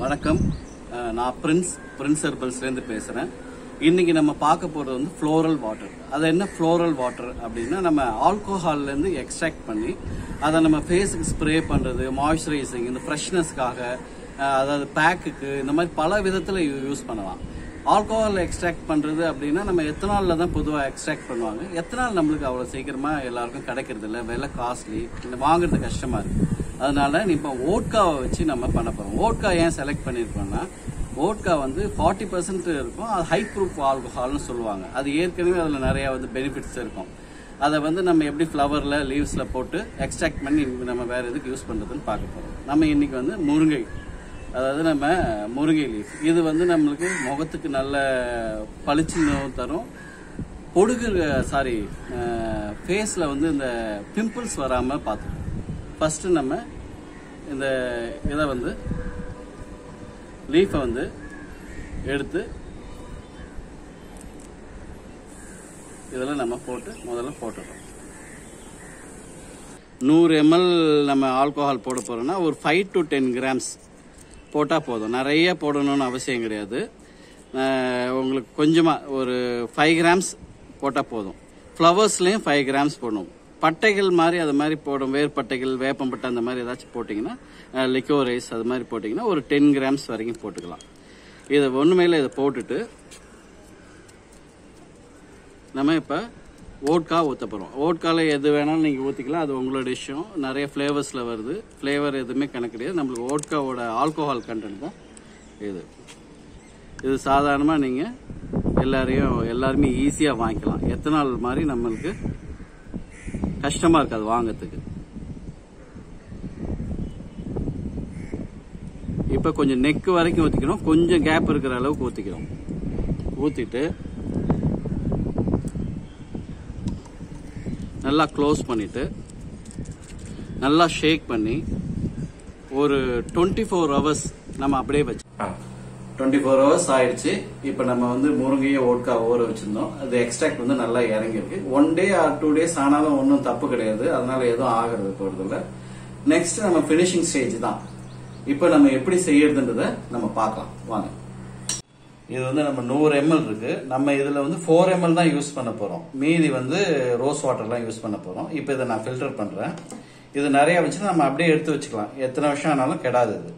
வணக்கம். நான் Prince Prince ஹெர்பல்ஸ்லேருந்து பேசுகிறேன் இன்றைக்கி நம்ம பார்க்க போகிறது வந்து ஃப்ளோரல் வாட்டர். அது என்ன ஃப்ளோரல் வாட்டர் அப்படின்னா நம்ம ஆல்கோஹால்லேருந்து எக்ஸ்ட்ராக்ட் பண்ணி அதை நம்ம ஃபேஸுக்கு ஸ்ப்ரே பண்ணுறது மாய்ஸ்சரைசிங் இந்த ஃப்ரெஷ்னஸ்க்காக அதாவது பேக்குக்கு இந்த மாதிரி பல விதத்தில் யூஸ் பண்ணலாம். ஆல்கோஹால் எக்ஸ்ட்ராக்ட் பண்ணுறது அப்படின்னா நம்ம எத்தனாலில் தான் பொதுவாக எக்ஸ்ட்ராக்ட் பண்ணுவாங்க. எத்தனால் நம்மளுக்கு அவ்வளோ சீக்கிரமாக எல்லாருக்கும் கிடைக்கிறது இல்லை விலை காஸ்ட்லி வாங்குறது கஷ்டமாக இருக்குது அதனால இப்போ ஓட்காவை வச்சு நம்ம பண்ண போகிறோம் ஓட்கா ஏன் செலக்ட் பண்ணியிருக்கோம்னா ஓட்கா வந்து ஃபார்ட்டி பர்சன்ட் இருக்கும். அது ஹை ப்ரூஃப் ஆல்கஹால்னு சொல்லுவாங்க. அது ஏற்கனவே அதில் நிறையா வந்து பெனிஃபிட்ஸ் இருக்கும். அதை வந்து நம்ம எப்படி ஃப்ளவரில் லீவ்ஸில் போட்டு எக்ஸ்ட்ராக்ட் பண்ணி நம்ம வேறு எதுக்கு யூஸ் பண்ணுறதுன்னு பார்க்க போகிறோம் நம்ம இன்னைக்கு வந்து முருங்கை. அதாவது நம்ம முருங்கை லீஃப் இது வந்து நம்மளுக்கு முகத்துக்கு நல்ல பளிச்சுன்னு தரும். பொடுகு சாரி ஃபேஸில் வந்து இந்த பிம்பிள்ஸ் வராமல் பார்த்துக்கணும். ஃபஸ்ட்டு நம்ம இந்த இதை வந்து லீஃபை வந்து எடுத்து இதில் நம்ம போட்டு முதல்ல போட்டுடுறோம். நூறு எம்எல் நம்ம ஆல்கோஹால் போட போகிறோம்னா ஒரு ஃபைவ் டு டென் கிராம்ஸ் போட்டால் போதும். நிறைய போடணும்னு அவசியம் கிடையாது. உங்களுக்கு கொஞ்சமாக ஒரு ஃபைவ் கிராம்ஸ் போட்டால் போதும். ஃப்ளவர்ஸ்லேயும் ஃபைவ் கிராம்ஸ் போடணும். பட்டைகள் மாதிரி அது மாதிரி போடும். வேர்பட்டைகள் வேப்பம்பட்டை அந்த மாதிரி ஏதாச்சும் போட்டிங்கன்னா லிக்கோ ரைஸ் அது மாதிரி போட்டிங்கன்னா ஒரு டென் கிராம்ஸ் வரைக்கும் போட்டுக்கலாம். இதை ஒன்றுமேல இதை போட்டுட்டு நம்ம இப்போ ஓட்கா ஊற்ற போகிறோம் ஓட்காவில் எது வேணாலும் நீங்கள் ஊற்றிக்கலாம் அது உங்களோட இஷ்டம். நிறைய ஃப்ளேவர்ஸில் வருது. ஃப்ளேவர் எதுவுமே கணக்கு கிடையாது. நம்மளுக்கு ஓட்காவோட ஆல்கோஹால் கண்டென்ட் தான் இது. இது சாதாரணமாக நீங்கள் எல்லாரையும் எல்லாருமே ஈஸியாக வாங்கிக்கலாம். எத்தனால் மாதிரி நம்மளுக்கு கஷ்டமாக இருக்காது வாங்கறதுக்கு. இப்போ கொஞ்சம் நெக் வரைக்கும் ஊற்றிக்கணும் கொஞ்சம் கேப் இருக்கிற அளவுக்கு ஊற்றிக்கிறோம் ஊற்றிட்டு நல்லா க்ளோஸ் பண்ணிட்டு நல்லா ஷேக் பண்ணி ஒரு டுவெண்ட்டி ஃபோர் ஹவர்ஸ் நம்ம அப்படியே வச்சு டுவெண்ட்டி ஃபோர் ஹவர்ஸ் ஆயிடுச்சு. இப்போ நம்ம வந்து முருங்கையை ஓட்கா ஊற வச்சிருந்தோம். அது எக்ஸ்ட்ராக்ட் வந்து நல்லா இறங்கியிருக்கு. One day or two days ஆனாலும் ஒன்றும் தப்பு கிடையாது. அதனால எதுவும் ஆகிறது போறதில்ல. நெக்ஸ்ட் நம்ம ஃபினிஷிங் ஸ்டேஜ் தான். இப்போ நம்ம எப்படி செய்யறதுன்றத நம்ம பார்க்கலாம். வாங்க. இது வந்து நம்ம நூறு எம்எல் இருக்கு. நம்ம இதுல வந்து ஃபோர் எம்எல் தான் யூஸ் பண்ண போறோம். மீதி வந்து ரோஸ் வாட்டர்லாம் யூஸ் பண்ண போறோம். இப்போ இதை நான் ஃபில்டர் பண்றேன். இது நிறைய வச்சு நம்ம அப்படியே எடுத்து வச்சுக்கலாம். எத்தனை வருஷம் ஆனாலும் கெடாது இது.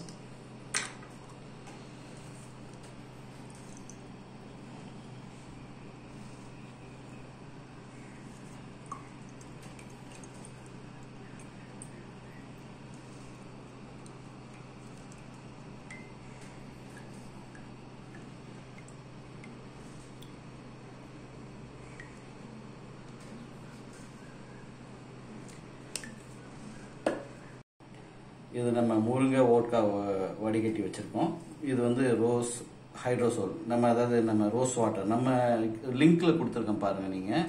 இது நம்ம முருங்கை ஓட்கா வ- வடிகட்டி வச்சிருக்கோம். இது வந்து ரோஸ் ஹைட்ரோசோல். நம்ம அதாவது நம்ம ரோஸ் வாட்டர். நம்ம லிங்க்ல கொடுத்துருக்கோம் பாருங்க நீங்க.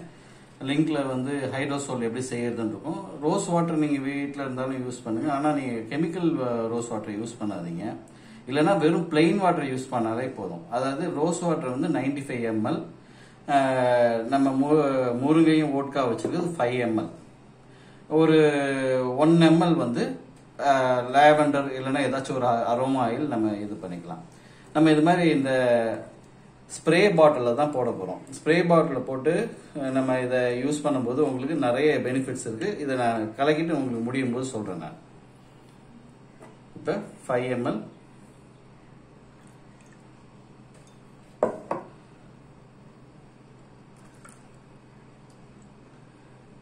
லிங்க்ல வந்து ஹைட்ரோசோல் எப்படி செய்யறதுன்னு இருக்கும். ரோஸ் வாட்டர் நீங்க வீட்டில் இருந்தாலும் யூஸ் பண்ணுங்க. ஆனால் நீங்க கெமிக்கல் ரோஸ் வாட்டர் யூஸ் பண்ணாதீங்க. இல்லைன்னா வெறும் பிளெயின் வாட்டர் யூஸ் பண்ணாலே போதும். அதாவது ரோஸ் வாட்டர் வந்து 95 ஃபைவ் எம்எல் நம்ம மு- முருங்கையும் ஓட்கா வச்சிருக்கிறது ஃபைவ் எம்எல் ஒரு ஒன் எம்எல் வந்து லேவெண்டர் இல்லைன்னா ஏதாச்சும் ஒரு அரோமா ஆயில் நம்ம இது பண்ணிக்கலாம். நம்ம இது மாதிரி இந்த ஸ்ப்ரே பாட்டிலில் தான் போட போகிறோம் ஸ்ப்ரே பாட்டிலில் போட்டு நம்ம இதை யூஸ் பண்ணும்போது உங்களுக்கு நிறைய பெனிஃபிட்ஸ் இருக்குது இதை நான் கலக்கிட்டு உங்களுக்கு முடியும் போது சொல்கிறேன் நான். இப்போ ஃபைவ் எம்எல்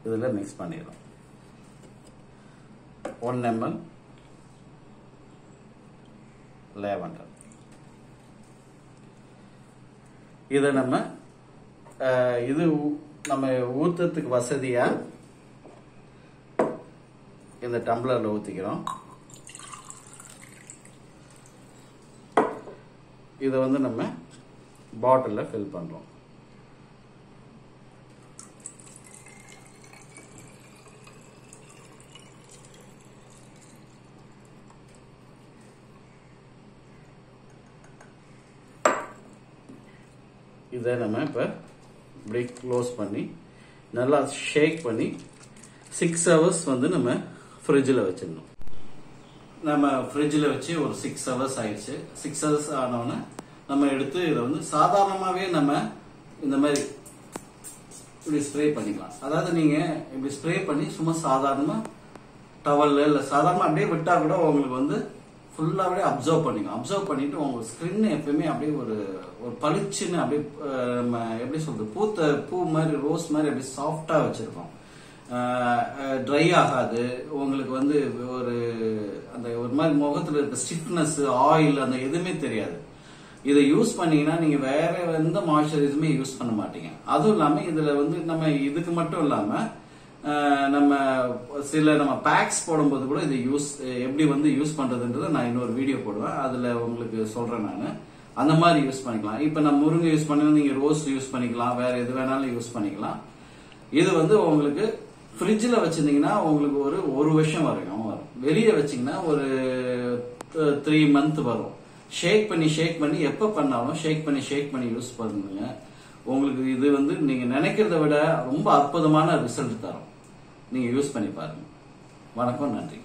இதில் மிக்ஸ் பண்ணிடலாம். ஒன் எம்எல் லேவண்டர் இதை நம்ம இது நம்ம ஊத்துறதுக்கு வசதியா இந்த டம்ளர்ல ஊத்திக்கிறோம். இதை வந்து நம்ம பாட்டிலில் ஃபில் பண்றோம். இதை நம்ம இப்போ இப்படி க்ளோஸ் பண்ணி நல்லா ஷேக் பண்ணி சிக்ஸ் ஹவர்ஸ் வந்து நம்ம ஃப்ரிட்ஜில் வச்சிடணும். நம்ம ஃப்ரிட்ஜில் வச்சு ஒரு சிக்ஸ் ஹவர்ஸ் ஆயிடுச்சு. சிக்ஸ் ஹவர்ஸ் ஆனவுடனே நம்ம எடுத்து இதை வந்து சாதாரணமாகவே நம்ம இந்த மாதிரி இப்படி ஸ்ப்ரே பண்ணிக்கலாம். அதாவது நீங்கள் இப்படி ஸ்ப்ரே பண்ணி சும்மா சாதாரணமாக டவல்ல இல்லை சாதாரணமாக அப்படியே விட்டால் கூட உங்களுக்கு வந்து ஃபுல்லாகவே அப்சர்வ் பண்ணிங்க அப்சர்வ் பண்ணிட்டு உங்க ஸ்கின் எப்பயுமே அப்படியே ஒரு ஒரு பளிச்சுன்னு அப்படியே நம்ம எப்படி சொல்றது பூத்த பூ மாதிரி ரோஸ் மாதிரி அப்படியே சாஃப்டா வச்சிருக்கோம். ட்ரை ஆகாது. உங்களுக்கு வந்து ஒரு அந்த ஒரு மாதிரி முகத்துல இருக்க ஸ்டிஃப்னஸ் ஆயில் அந்த எதுவுமே தெரியாது. இதை யூஸ் பண்ணீங்கன்னா நீங்க வேற எந்த மாய்ஸ்சரைசருமே யூஸ் பண்ண மாட்டீங்க. அதுவும் இல்லாம இதுல வந்து நம்ம இதுக்கு மட்டும் இல்லாம நம்ம சில நம்ம பேக்ஸ் போடும்போது கூட இதை யூஸ் எப்படி வந்து யூஸ் பண்றதுன்றத நான் இன்னொரு வீடியோ போடுவேன். அதுல உங்களுக்கு சொல்றேன் நான். அந்த மாதிரி யூஸ் பண்ணிக்கலாம். இப்ப நம்ம முருங்கை யூஸ் பண்ணி நீங்க ரோஸ் யூஸ் பண்ணிக்கலாம். வேற எது வேணாலும் யூஸ் பண்ணிக்கலாம். இது வந்து உங்களுக்கு ஃப்ரிட்ஜில் வச்சிருந்தீங்கன்னா உங்களுக்கு ஒரு ஒரு வருஷம் வரைக்கும் வரும். வெளியே வச்சிங்கன்னா ஒரு த்ரீ மந்த் வரும். ஷேக் பண்ணி ஷேக் பண்ணி எப்போ பண்ணாலும் ஷேக் பண்ணி ஷேக் பண்ணி யூஸ் பண்ணுங்க. உங்களுக்கு இது வந்து நீங்கள் நினைக்கிறத விட ரொம்ப அற்புதமான ரிசல்ட் தரும். நீங்கள் யூஸ் பண்ணி பாருங்கள் வணக்கம் நன்றி.